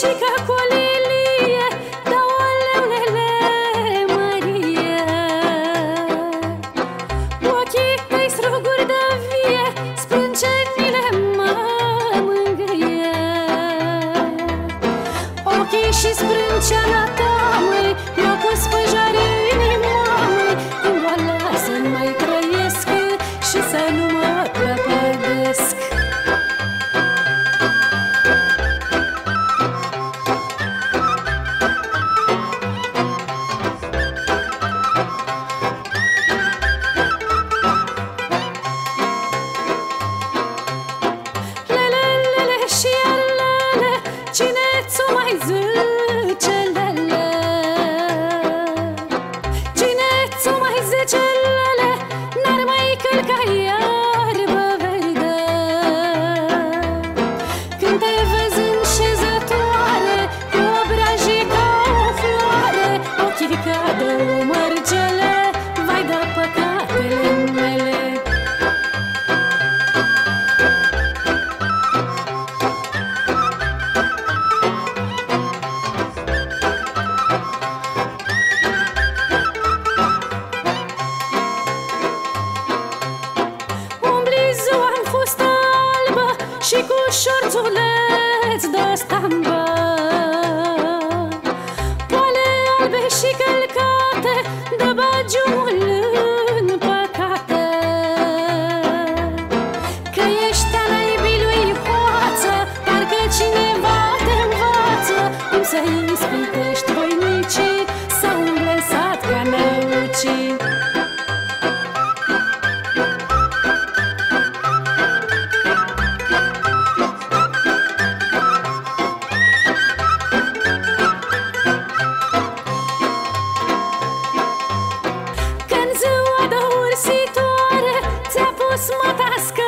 Cică cu lilie Dau aleulele Maria, Cu ochii tăi struguri de vie Sprâncenile mă mângâie. Ochii și sprânceana ta, măi Mi-au pus până Reise. și cu șorțuleț de stambă Pascal.